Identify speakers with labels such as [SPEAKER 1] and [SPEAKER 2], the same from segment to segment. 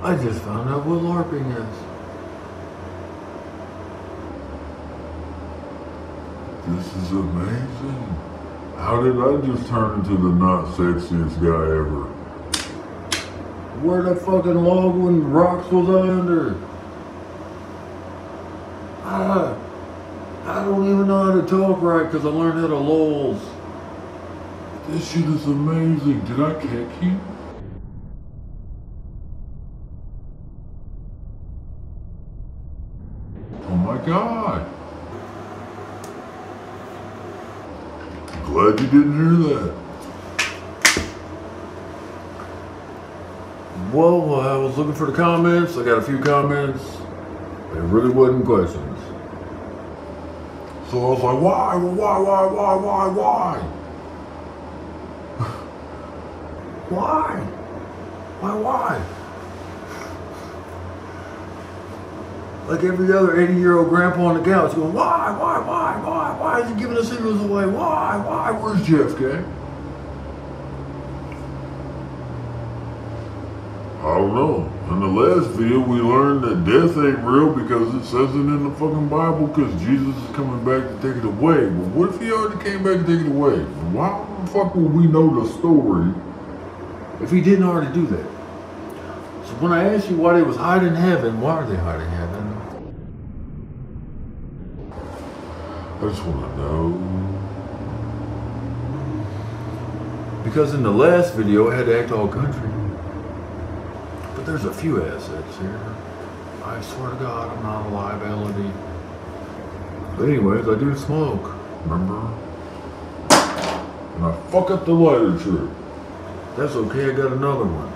[SPEAKER 1] I just found out what LARPing is.
[SPEAKER 2] This is amazing. How did I just turn into the not sexiest guy ever?
[SPEAKER 1] Where the fucking log when rocks was I under? Ah, I don't even know how to talk right because I learned how to lols.
[SPEAKER 2] This shit is amazing. Did I kick you? My god. Glad you didn't hear that.
[SPEAKER 1] Well, I was looking for the comments. I got a few comments. It really wasn't questions.
[SPEAKER 2] So I was like, why, why, why, why, why, why?
[SPEAKER 1] Why? Why, why? Like every other 80 year old grandpa on the couch going, why, why, why, why, why is he giving the signals away? Why, why? Where's JFK?
[SPEAKER 2] I don't know. In the last video, we learned that death ain't real because it says it in the fucking Bible because Jesus is coming back to take it away. But what if he already came back to take it away? Why the fuck would we know the story
[SPEAKER 1] If he didn't already do that. So when I asked you why they was hiding heaven, why are they hiding heaven?
[SPEAKER 2] I just want to know.
[SPEAKER 1] Because in the last video, I had to act all country. But there's a few assets here. I swear to God, I'm not a liability. But anyways, I do smoke. Remember?
[SPEAKER 2] And I fuck up the lighter trick.
[SPEAKER 1] That's okay, I got another one.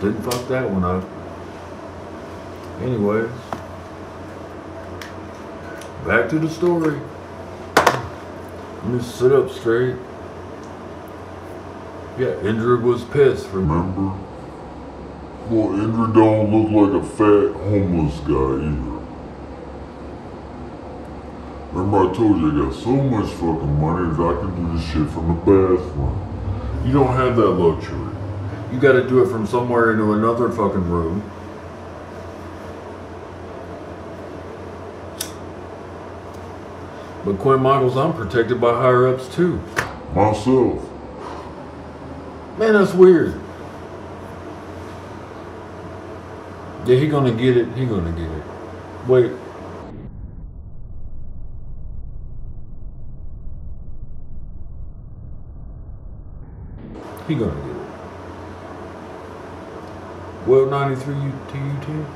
[SPEAKER 1] Didn't fuck that one up. Anyways. Back to the story. Let me sit up straight. Yeah, Indra was pissed
[SPEAKER 2] Remember? Well, Indra don't look like a fat homeless guy either. Remember I told you I got so much fucking money that I can do this shit from the bathroom. You don't have that luxury.
[SPEAKER 1] You gotta do it from somewhere into another fucking room. But Quinn Michaels, I'm protected by higher ups too.
[SPEAKER 2] Myself.
[SPEAKER 1] Man, that's weird. Yeah, he gonna get it. He gonna get it. Wait. He gonna get it. Well, 93 you to you too?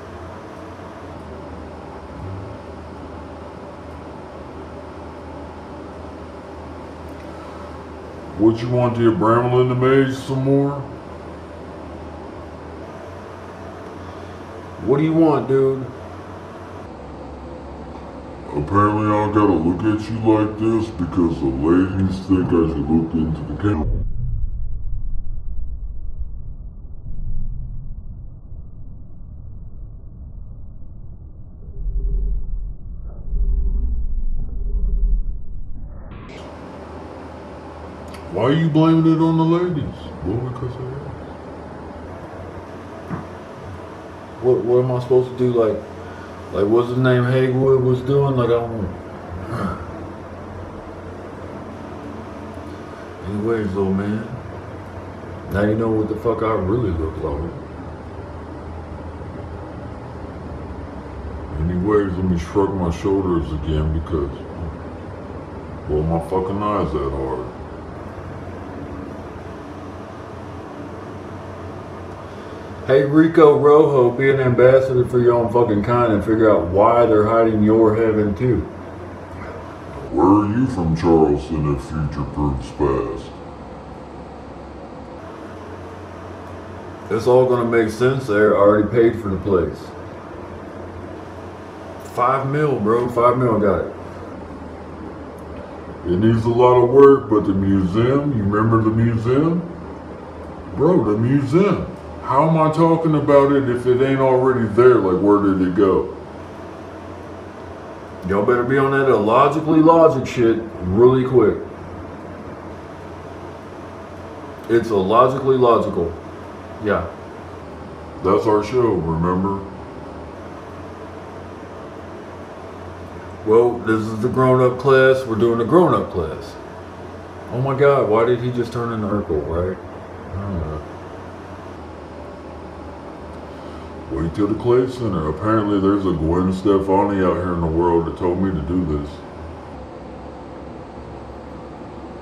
[SPEAKER 2] What you want to bramble in the maze some more?
[SPEAKER 1] What do you want, dude?
[SPEAKER 2] Apparently I gotta look at you like this because the ladies think I should look into the camera. Why are you blaming it on the ladies? Well, because I am.
[SPEAKER 1] What what am I supposed to do? Like, like what's his name? Haywood was doing? Like I don't know. Anyways, though, man. Now you know what the fuck I really look like.
[SPEAKER 2] Anyways, let me shrug my shoulders again because, well, my fucking eyes that hard.
[SPEAKER 1] Hey Rico Rojo, be an ambassador for your own fucking kind and figure out why they're hiding your heaven too.
[SPEAKER 2] Where are you from, Charleston, if future proves past?
[SPEAKER 1] It's all gonna make sense there. I already paid for the place. Five mil, bro. Five mil, got it.
[SPEAKER 2] It needs a lot of work, but the museum, you remember the museum? Bro, the museum. How am I talking about it if it ain't already there? Like, where did it go?
[SPEAKER 1] Y'all better be on that illogically logic shit really quick. It's illogically logical. Yeah.
[SPEAKER 2] That's our show, remember?
[SPEAKER 1] Well, this is the grown-up class. We're doing the grown-up class. Oh my God! Why did he just turn into Urkel? Right? I don't know.
[SPEAKER 2] Wait till the Clay Center. Apparently, there's a Gwen Stefani out here in the world that told me to do this.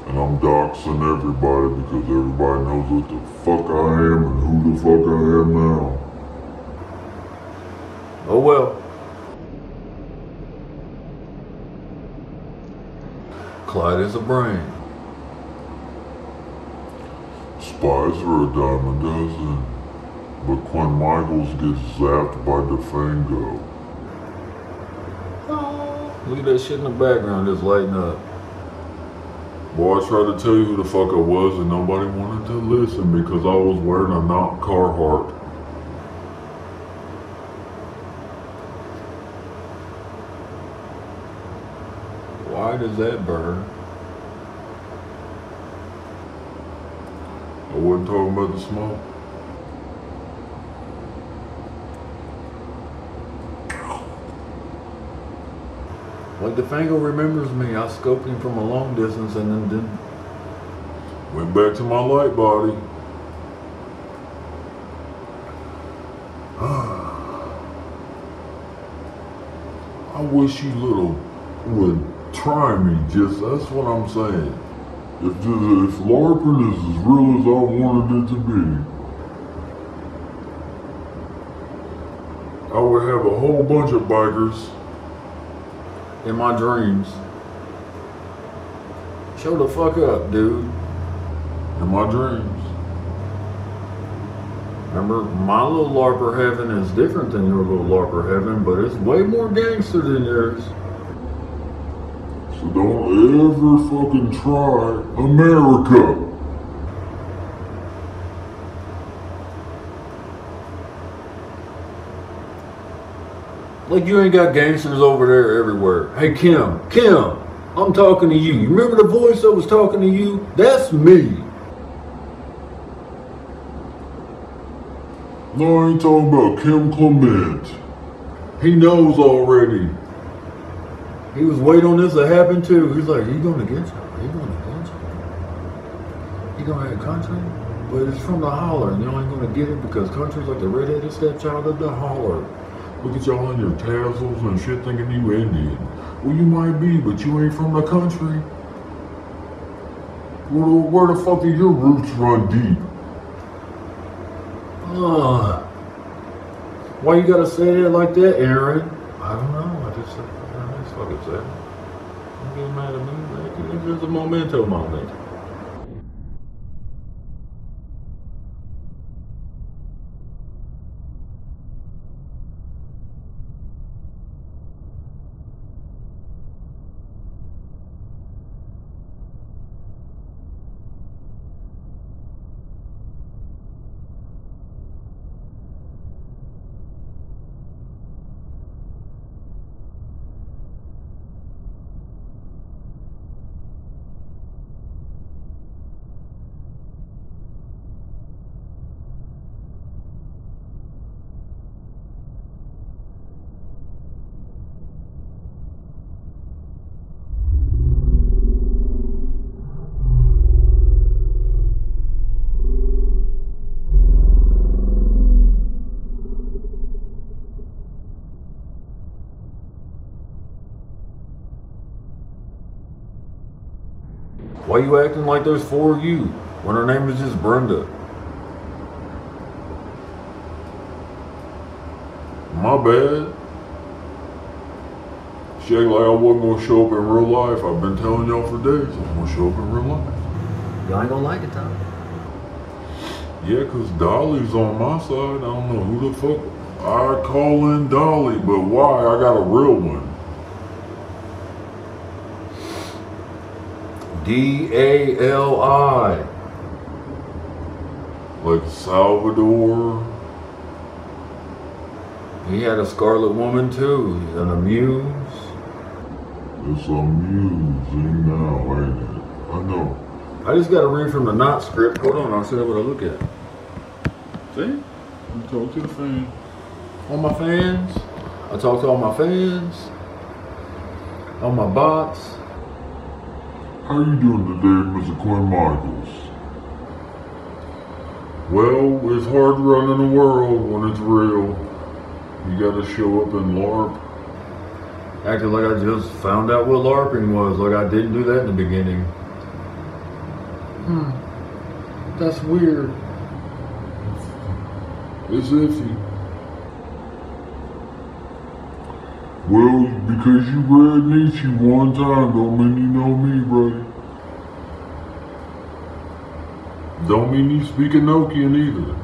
[SPEAKER 2] And I'm doxing everybody because everybody knows what the fuck I am and who the fuck I am now.
[SPEAKER 1] Oh well. Clyde is a brain.
[SPEAKER 2] Spies are a dime a dozen. But Quinn Michaels gets zapped by DeFango.
[SPEAKER 1] Look at that shit in the background just lighting up.
[SPEAKER 2] Boy, I tried to tell you who the fuck I was and nobody wanted to listen because I was wearing a Mount Carhartt.
[SPEAKER 1] Why does that burn?
[SPEAKER 2] I wasn't talking about the smoke.
[SPEAKER 1] Like the Fango remembers me. I scoped him from a long distance and then did
[SPEAKER 2] Went back to my light body. I wish you little would try me. Just that's what I'm saying. If if LARPing is as real as I wanted it to be, I would have a whole bunch of bikers.
[SPEAKER 1] In my dreams. Show the fuck up, dude.
[SPEAKER 2] in my dreams.
[SPEAKER 1] Remember, my little LARPer heaven is different than your little LARPer heaven, but it's way more gangster than yours.
[SPEAKER 2] So don't ever fucking try America.
[SPEAKER 1] Like you ain't got gangsters over there everywhere. Hey Kim, Kim, I'm talking to you. You remember the voice that was talking to you? That's me.
[SPEAKER 2] No, I ain't talking about Kim Clement.
[SPEAKER 1] He knows already. He was waiting on this to happen too. He's like, he gonna get you. He gonna get you. He gonna have country, but it's from the holler, and y'all ain't gonna get it because country's like the redheaded stepchild of the holler.
[SPEAKER 2] Look at y'all in your tassels and shit thinking you Indian. Well, you might be, but you ain't from the country. Where the, where the fuck do your roots run deep?
[SPEAKER 1] Ugh. Why you gotta say it like that, Aaron? I don't know. I just said, I just fucking said it. Don't get mad at me. Like, it's just a memento moment. Why you acting like there's four of you when her name is just Brenda?
[SPEAKER 2] My bad. She act like I wasn't gonna show up in real life. I've been telling y'all for days I'm gonna show up in real life.
[SPEAKER 1] Y'all ain't gonna like it, Tom.
[SPEAKER 2] Yeah, cause Dolly's on my side. I don't know who the fuck I call in Dolly, but why? I got a real one.
[SPEAKER 1] D A L I.
[SPEAKER 2] Like Salvador.
[SPEAKER 1] He had a Scarlet Woman too, an Amuse.
[SPEAKER 2] It's amusing now, ain't it? I know.
[SPEAKER 1] I just got to read from the not script. Hold on, I'll you what I look at. See?
[SPEAKER 2] You talk to the fan.
[SPEAKER 1] All my fans. I talk to all my fans. All my bots.
[SPEAKER 2] How you doing today, Mr. Quinn Michaels? Well, it's hard running a world when it's real. You gotta show up in LARP.
[SPEAKER 1] Acting like I just found out what LARPing was, like I didn't do that in the beginning. Hmm. That's weird.
[SPEAKER 2] It's iffy. Well, because you read Nietzsche one time don't mean you know me, brother. Don't mean you speak Enochian either.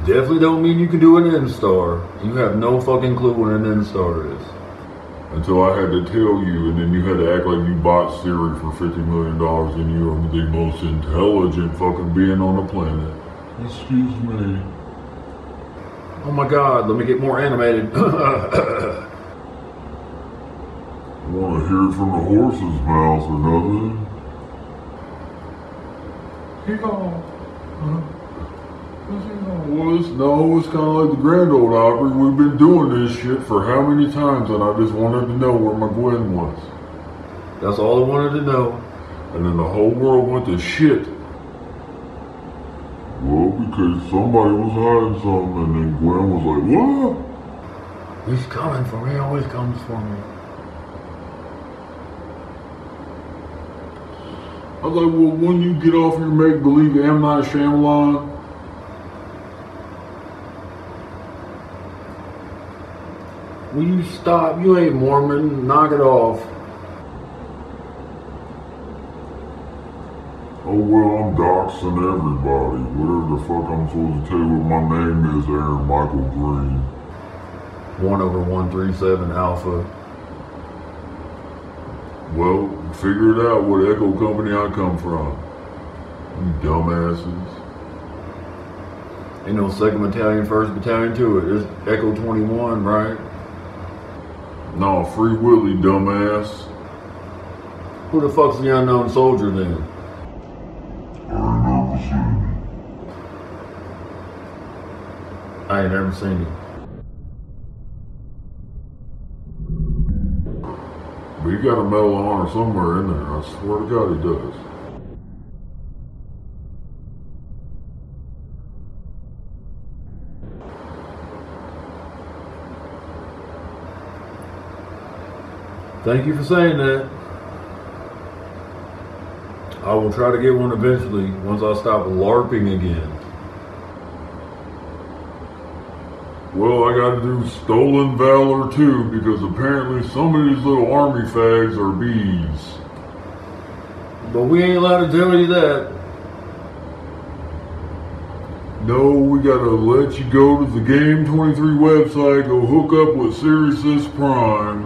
[SPEAKER 1] Definitely don't mean you can do an N-Star. You have no fucking clue what an N-Star is.
[SPEAKER 2] Until I had to tell you, and then you had to act like you bought Siri for $50 million and you are the most intelligent fucking being on the planet. Excuse me.
[SPEAKER 1] Oh my god, let me get more animated.
[SPEAKER 2] Want to hear it from the horse's mouth or nothing? Well, it's, no, it's kind of like the Grand Ole Opry. We've been doing this shit for how many times, and I just wanted to know where my Gwen was.
[SPEAKER 1] That's all I wanted to know.
[SPEAKER 2] And then the whole world went to shit. Well, because somebody was hiding something, and then Gwen was like, what?
[SPEAKER 1] He's coming for me, he always comes for me.
[SPEAKER 2] I was like, well, when you get off your make-believe M. Night Shyamalan,
[SPEAKER 1] Will you stop? You ain't Mormon. Knock it off.
[SPEAKER 2] Oh well, I'm doxing everybody. Whatever the fuck I'm supposed to tell you what my name is, Aaron Michael Green.
[SPEAKER 1] 1 over 137 alpha.
[SPEAKER 2] Well, figure it out what Echo Company I come from. You dumbasses.
[SPEAKER 1] Ain't no 2nd Battalion, 1st Battalion to it. It's Echo 21, right?
[SPEAKER 2] No, Free Willy, dumbass.
[SPEAKER 1] Who the fuck's the unknown soldier then?
[SPEAKER 2] I ain't never seen
[SPEAKER 1] I ain't never seen him.
[SPEAKER 2] it. But he got a Medal of Honor somewhere in there. I swear to God he does.
[SPEAKER 1] Thank you for saying that. I will try to get one eventually once I stop LARPing again.
[SPEAKER 2] Well, I gotta do Stolen Valor too, because apparently some of these little army fags are bees.
[SPEAKER 1] But we ain't allowed to tell you that.
[SPEAKER 2] No, we gotta let you go to the Game 23 website, go hook up with Sirius Prime.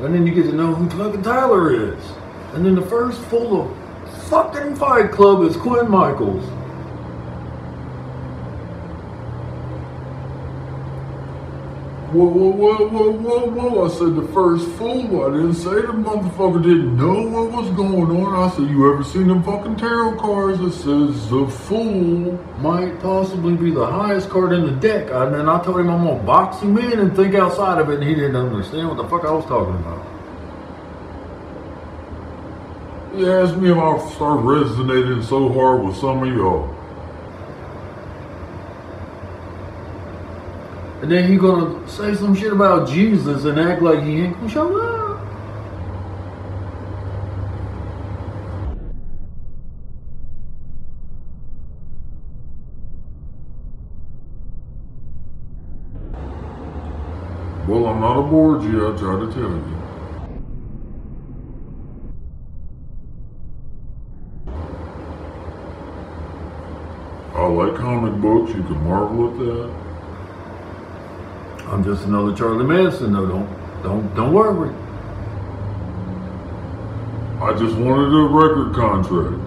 [SPEAKER 1] And then you get to know who fucking Tyler is. And then the first full of fucking Fight Club is Quinn Michaels.
[SPEAKER 2] Whoa, whoa, whoa, whoa, whoa, whoa. I said the first fool. I didn't say the motherfucker didn't know what was going on. I said, you ever seen them fucking tarot cards that says the fool?
[SPEAKER 1] Might possibly be the highest card in the deck. And then I told him I'm gonna box him in and think outside of it, and he didn't understand what the fuck I was talking about.
[SPEAKER 2] He asked me if I start resonating so hard with some of y'all.
[SPEAKER 1] And then he gonna say some shit about Jesus and act like he ain't gonna show up.
[SPEAKER 2] Well, I'm not aboard you, I tried to tell you. I like comic books, you can marvel at that.
[SPEAKER 1] I'm just another Charlie Manson, No, Don't don't don't worry.
[SPEAKER 2] I just wanted a record contract.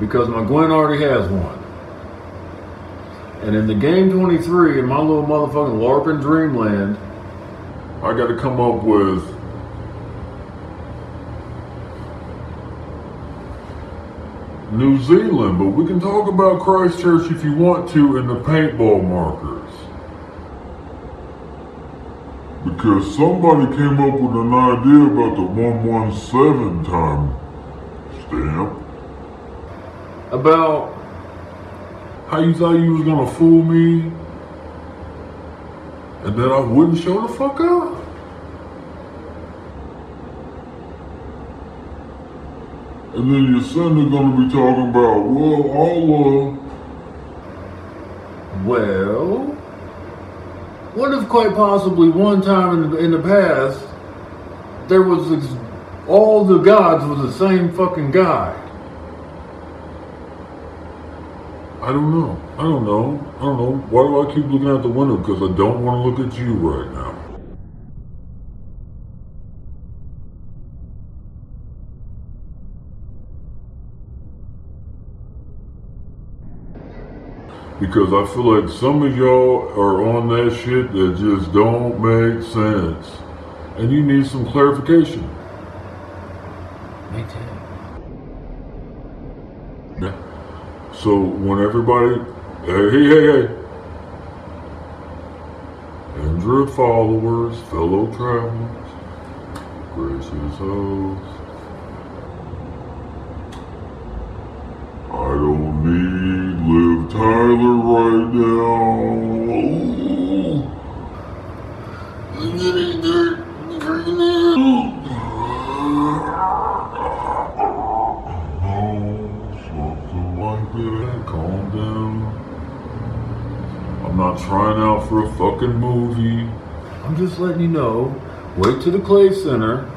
[SPEAKER 1] because my Gwen already has one. And in the game 23, in my little motherfucking LARPing dreamland,
[SPEAKER 2] I got to come up with New Zealand, but we can talk about Christchurch if you want to in the paintball markers. Because somebody came up with an idea about the 117 time stamp.
[SPEAKER 1] About
[SPEAKER 2] How you thought you was gonna fool me? And then I wouldn't show the fuck up? And then your son is gonna be talking about, well, Allah.
[SPEAKER 1] well, what if quite possibly one time in the, in the past there was ex- all the gods was the same fucking guy?
[SPEAKER 2] I don't know. I don't know. I don't know. Why do I keep looking out the window? Because I don't want to look at you right now. Because I feel like some of y'all are on that shit that just don't make sense. And you need some clarification.
[SPEAKER 1] Me too.
[SPEAKER 2] Yeah. So when everybody, hey, hey, hey, hey, Android followers, fellow travelers, gracious hosts, I don't Tyler right now. I'm getting dirt something like that. Calm down. I'm not trying out for a fucking movie
[SPEAKER 1] I'm just letting you know. Wait to the Clay Center.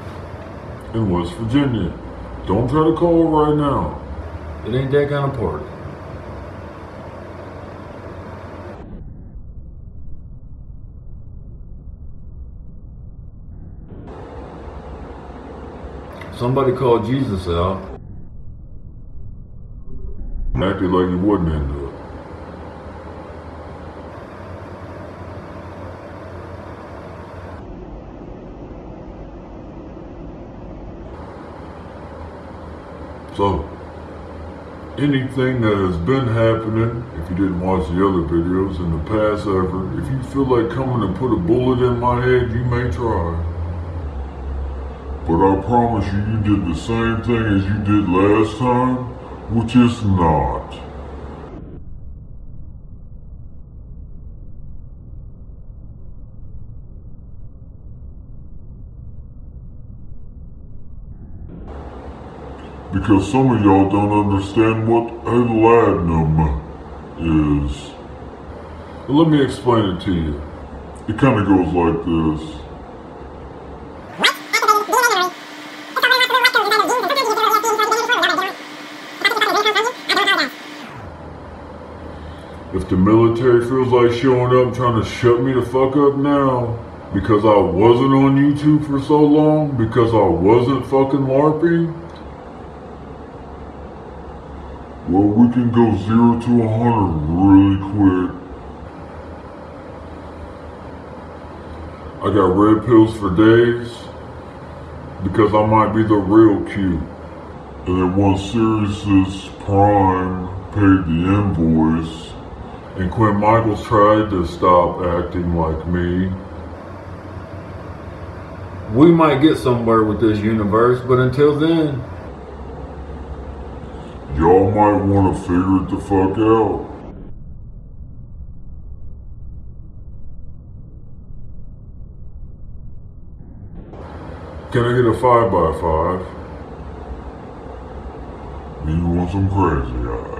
[SPEAKER 2] in West Virginia. Don't try to call right now.
[SPEAKER 1] It ain't that kind of party. Somebody called Jesus out.
[SPEAKER 2] Acted like you wasn't into it. So, anything that has been happening, if you didn't watch the other videos in the past ever, if you feel like coming and put a bullet in my head, you may try. But I promise you, you did the same thing as you did last time, which is not. Because some of y'all don't understand what a ladanum is. Let me explain it to you. It kind of goes like this. The military feels like showing up trying to shut me the fuck up now because I wasn't on YouTube for so long, because I wasn't fucking LARPing, well, we can go zero to a hundred really quick. I got red pills for days because I might be the real Q. And then once Sirius's Prime paid the invoice, and Quinn Michaels tried to stop acting like me,
[SPEAKER 1] We might get somewhere with this universe, but until then,
[SPEAKER 2] y'all might want to figure it the fuck out. Can I get a five by five? You want some crazy eyes?